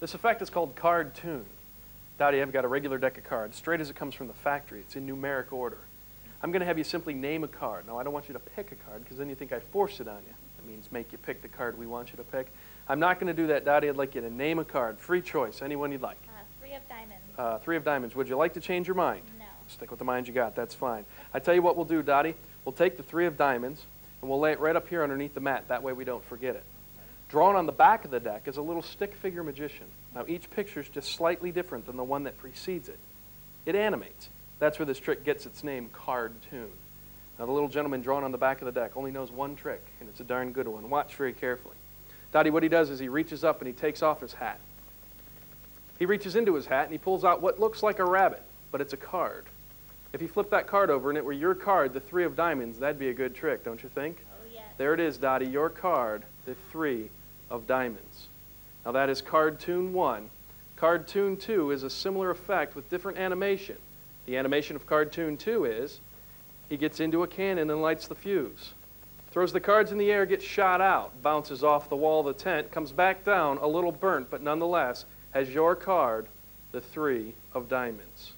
This effect is called Cardtoon. Dottie, I've got a regular deck of cards, straight as it comes from the factory. It's in numeric order. I'm going to have you simply name a card. Now, I don't want you to pick a card because then you think I force it on you. That means make you pick the card we want you to pick. I'm not going to do that, Dottie. I'd like you to name a card. Free choice, anyone you'd like. Uh, three of diamonds. Uh, three of diamonds. Would you like to change your mind? No. Stick with the mind you got. That's fine. I tell you what we'll do, Dottie. We'll take the three of diamonds and we'll lay it right up here underneath the mat. That way we don't forget it. Drawn on the back of the deck is a little stick figure magician. Now, each picture is just slightly different than the one that precedes it. It animates. That's where this trick gets its name, card tune. Now, the little gentleman drawn on the back of the deck only knows one trick, and it's a darn good one. Watch very carefully. Dottie, what he does is he reaches up and he takes off his hat. He reaches into his hat and he pulls out what looks like a rabbit, but it's a card. If you flip that card over and it were your card, the three of diamonds, that'd be a good trick, don't you think? Oh, yes. There it is, Dottie, your card, the three of diamonds. Now that is one. Cardtoon two is a similar effect with different animation. The animation of tune two is he gets into a cannon and lights the fuse. Throws the cards in the air, gets shot out, bounces off the wall of the tent, comes back down, a little burnt, but nonetheless has your card, the three of diamonds.